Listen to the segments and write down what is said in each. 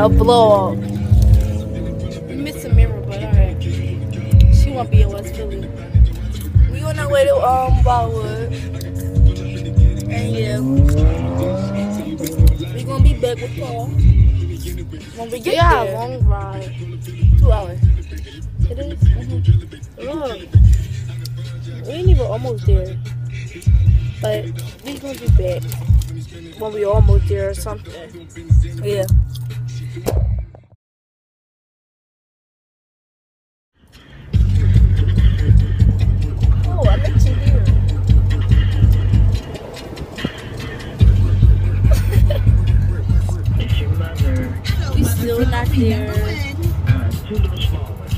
A vlog. We missed a mirror, but alright. She won't be in West Philly. We on our way to um Wildwood. And yeah. We gonna be back with Paul. When we get a there. long ride. Two hours. It is? Look. We ain't even almost there. But we gonna be back when we almost there or something. Yeah. Oh, there. Uh.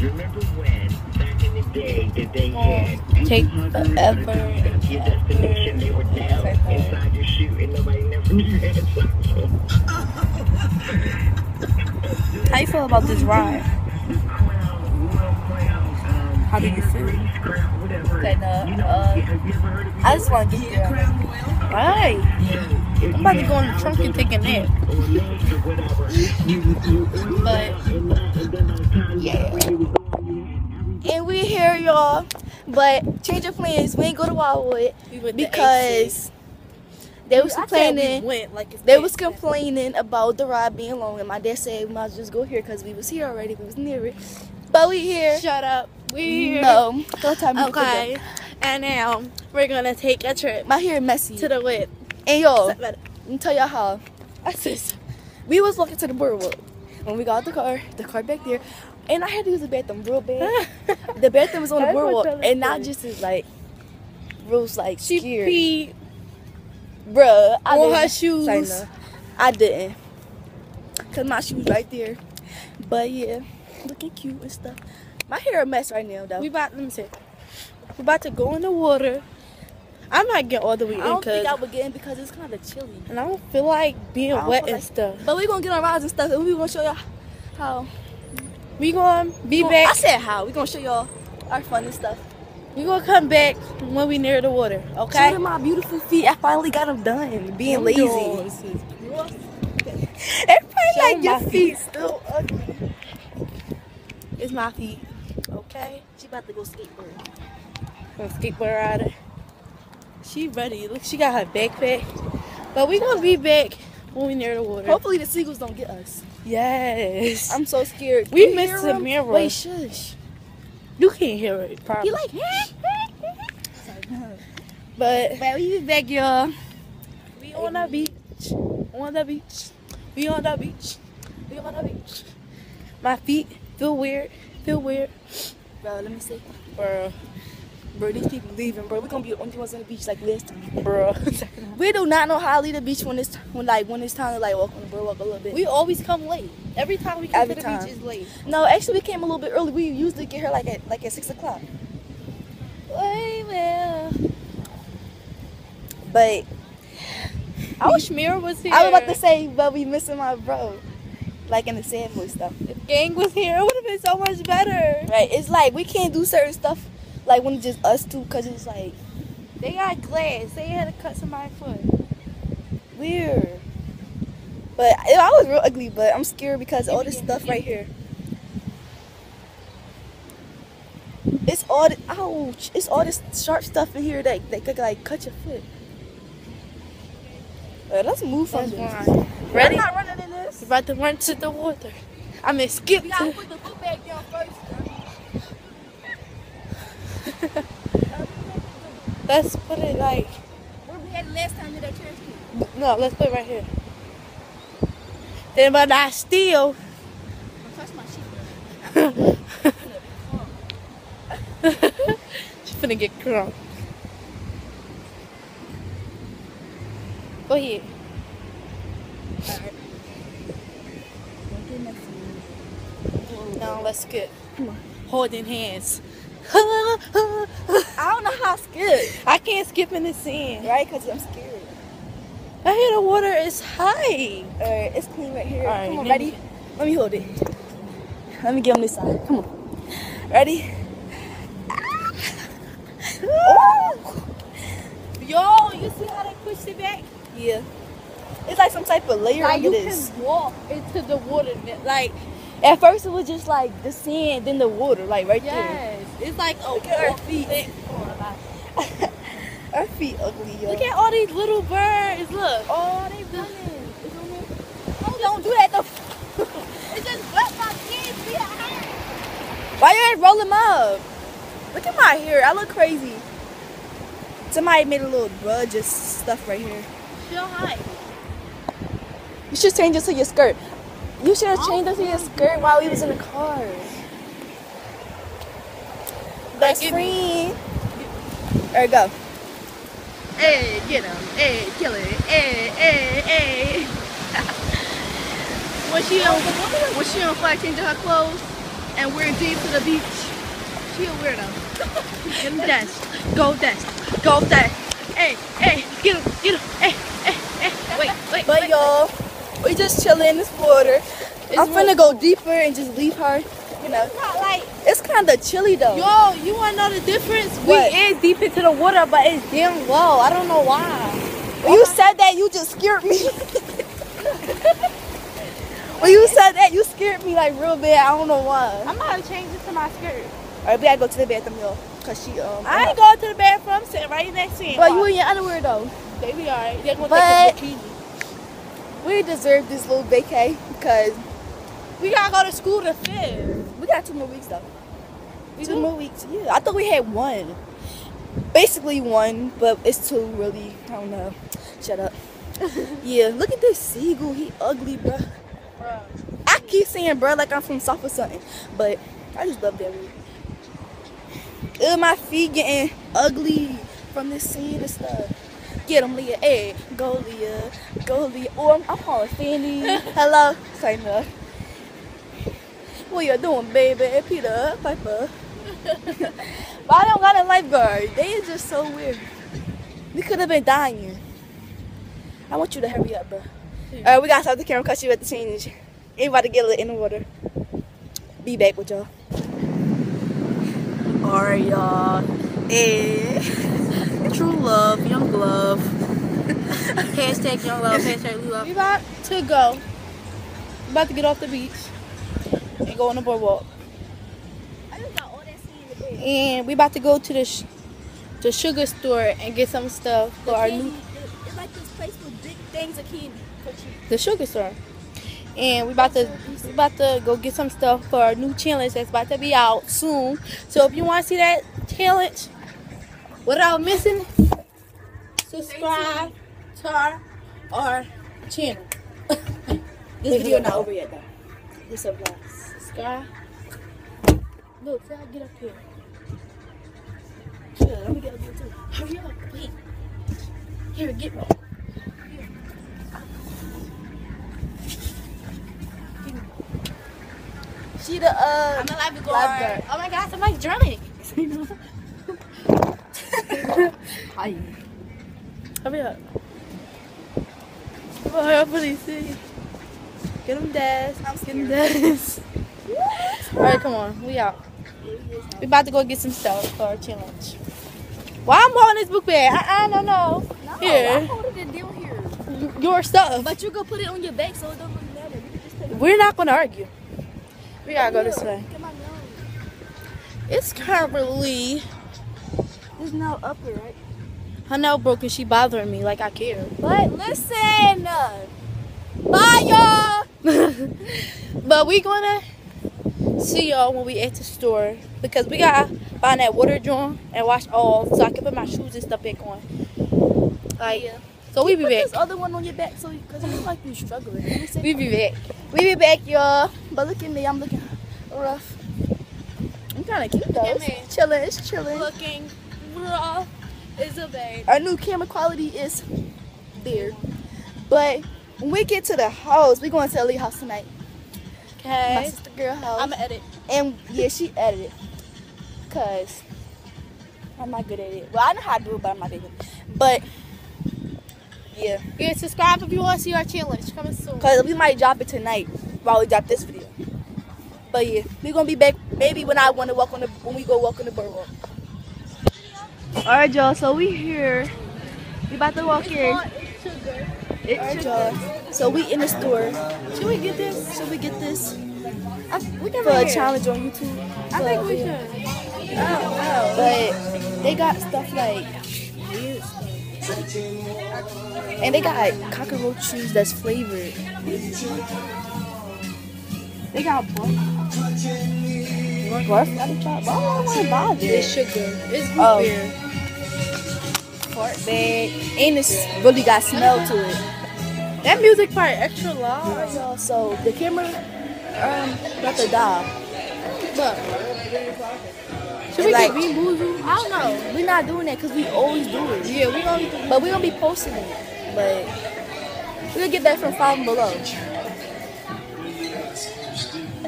Remember when, back in the day, that they Take forever. inside your shoe, and nobody never knew. How you feel about this ride? How do you feel? That, uh, uh, I just want to get there. Right. I'm about to go in the trunk and take a nap. But Yeah. And we here, y'all. But change of plans. We ain't go to Wildwood we went to because they was I we complaining. went like They was complaining about the ride being long, and my dad said we might as well just go here because we was here already. We was near it, but we here. Shut up. We here. No, don't tell me. Okay. And now we're gonna take a trip My hair messy. to the wet. and yo, let me tell y'all how. I said, We was walking to the boardwalk when we got the car. The car back there, and I had to use the bathroom real bad. the bathroom was on the boardwalk, and not just is like, Rose like she scared, peed bruh. I on her shoes. No. I didn't, cause my shoes right there. But yeah, looking cute and stuff. My hair a mess right now though. We about let me say, we about to go in the water. I might get all the way I in don't cause think I would get in because it's kind of chilly. and I don't feel like being wet and like- stuff. But we gonna get on rides and stuff, and we gonna show y'all how. We gonna be Well, back. I said how. We gonna show y'all our fun and stuff. We gonna come back when we near the water. Show Okay. them my beautiful feet. I finally got them done. Being Them lazy. is- Everybody Show like your my feet feet. still ugly. It's my feet. Okay. She about to go skateboard. a skateboard rider. She ready. Look, she got her backpack. But we gonna be back when we near the water. Hopefully the seagulls don't get us. Yes. I'm so scared. We You missed the mirror. Wait, shush. You can't hear it. Probably. He like. but but we be back, y'all. we on the beach. On the beach. We on the beach. We on the beach. My feet feel weird. Feel weird. Bro, let me see. Bro. Bro, these people leaving, bro. We're gonna be the only ones on the beach like this. Bro. We do not know how to leave the beach when it's when like when it's time to like walk on the boardwalk a little bit. we always come late. Every time we come Every to the time. beach is late. no, actually we came a little bit early. We used to get here like at like at six o'clock. Way well. But I wish Mira was here. I was about to say, but we missing my bro. Like in the sad boy stuff. If gang was here, it would have been so much better. Right. It's like we can't do certain stuff like when it's just us two because it's like They got glass. They had to cut somebody's foot. weird. But I was real ugly, but I'm scared because all this stuff right here. It's all the, ouch! It's all this sharp stuff in here that that could like cut your foot. Uh, let's move from this. Ready? I'm not running in this. We're about to run to the water. I mean, skip We gotta to. put the foot back down first. Let's put it like. Where we had last time did that trash can? No, let's put it right here. Then, but I still. Don't touch my sheet. She's finna get crunk. Go ahead. Alright. Don't. Now let's get Come on. holding hands. I don't know how to skip. I can't skip in the sand. Right? Because I'm scared. I hear the water is high. Alright, it's clean right here. Come on, ready? Let me hold it. Let me get on this side. Come on. Ready? oh! Yo, you see how they pushed it back? Yeah. It's like some type of layer Like you this. can walk into the water. Like at first it was just like the sand, then the water, like right Yes, it's like a Look at her feet. Our feet ugly, yo. Look at all these little birds. Look. Oh, they running. It's on there. Oh, don't do that though. It's just wet my. See that? Why you ain't roll them up? Look at my hair. I look crazy. Somebody made a little grudge of stuff right here. You should change it to your skirt. You should have changed it to your skirt while we was in the car. Best give friend. There you go. Hey, get him. Hey, kill it. Hey, hey, hey. when she on when she on flight changing her clothes and wearing jeans to the beach, she a weirdo. Get him dash. Go dash. Go dash. Hey, hey, get him, get him. Hey, hey, hey. Wait, wait. But y'all, we just chilling in this water. I'm finna go deeper and just leave her. You know, It's not like it's kind of chilly though. Yo, you wanna know the difference? What? We is deep into the water, but it's damn low. I don't know why. When you said that, you just scared me. when you said that, you scared me like real bad. I don't know why. I'm gonna change it to my skirt. All right, we gotta go to the bathroom, y'all, cause she um. I ain't going to the bathroom. I'm sitting right next to you. But you in your underwear though. baby, alright. They're gonna But- take bikini. We deserve this little vacay because We gotta go to school to fifth. we got two more weeks though. We two do? more weeks. Yeah, I thought we had one. Basically one, but it's two really. I don't know. Shut up. yeah, look at this seagull. He ugly, bro. I keep saying bro like I'm from South or something, but I just love that word. Ugh, my feet getting ugly from this sand and stuff. Get him, Leah. Hey, go, Leah. Go, Leah. Oh, I'm, I'm calling Fanny. Hello. Say no. What you doing, baby? Peter, Piper. but I don't got a lifeguard. They is just so weird. We could have been dying. I want you to hurry up, bro. Alright, we gotta stop the camera because you at the change. To get lit in the water. Be back with y'all. Alright, y'all. Eh. True love, young love. hashtag young love, hashtag love. We about to go. About to get off the beach and go on the boardwalk. I just got all that sand in the bed. And we about to go to the sh- the sugar store and get some stuff for our new It's like this place with big things of candy the sugar store. And we about to we about to go get some stuff for our new challenge that's about to be out soon. So if you want to see that challenge without missing, subscribe to our, our channel. This video not over yet though. This up Subscribe. Look, try to get up here. Yeah, let me get up here too. Hurry up, wait. Here, get me. She the uh I'm a lifeguard. Lifeguard. Oh my God, somebody's drowning. Hi. Hurry up. Oh, hurry up, please. Get him. I'm Get him Daz. Alright, come on. We out. We about to go get some stuff for our challenge. Why I'm holding this book bag? I, I don't know. No, Here. I holding it down here. Your stuff. But you go put it on your back so it don't really matter. You can just take it. We're not gonna argue. We gotta go this way. Look at my. It's currently There's no upper, right? her nail broke and she bothering me like I care. But listen, bye y'all. but we gonna see y'all when we at the store because we gotta find that water drum and wash all so I can put my shoes and stuff back on. Like, Yeah. so we be put back. this other one on your back so because you like you struggling. We be back. We be back, y'all. But look at me, I'm looking rough. I'm kind of cute though. It's chilling, it's chilling. Looking rough is a babe. Our new camera quality is there. But when we get to the house, we going to Ellie house tonight. My sister girl house. I'ma edit. and yeah, she edited. Cause I'm not good at it. Well, I know how to do it, but I'm not good at it. But yeah, Yeah, subscribe if you want to see our challenge coming soon. cause we might drop it tonight while we drop this video. But yeah, we're gonna be back maybe when I want to walk on the when we go walk on the boardwalk. All right, y'all. So we here. We about to walk in. Alright, y'all. So we in the store. Should we get this? Should we get this I, we can for a here. challenge on YouTube? I think we should. Oh, oh, But they got stuff like and they got cockroach cockroaches that's flavored. They got barf. Barf lollipop. Why would I want to buy this? It's sugar. It's root Oh. beer. Fart bag. And it's really got smell to it. That music part extra loud. Y'all. So the camera um about to die. Look. Should we Like- Bean Boozled? I don't know. We're not doing that because we always do it. Yeah, we gonna But we're gonna be posting it. But we're gonna get that from five below.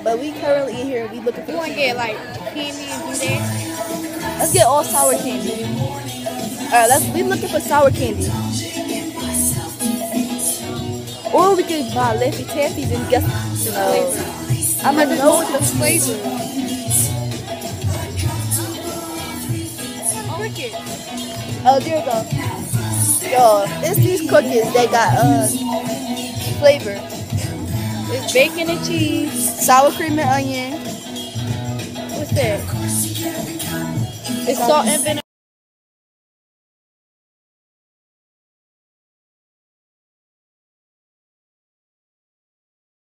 But we currently in here, we looking for We wanna get like candy and do that. Let's get all sour candy. Alright, let's we looking for sour candy. Or we could buy Laffy Taffies and guess the no. I'm gonna know the flavor. Oh, there we go. Yo, it's these cookies that got uh flavor. It's bacon and cheese. Sour cream and onion. What's that? It's salt and vinegar.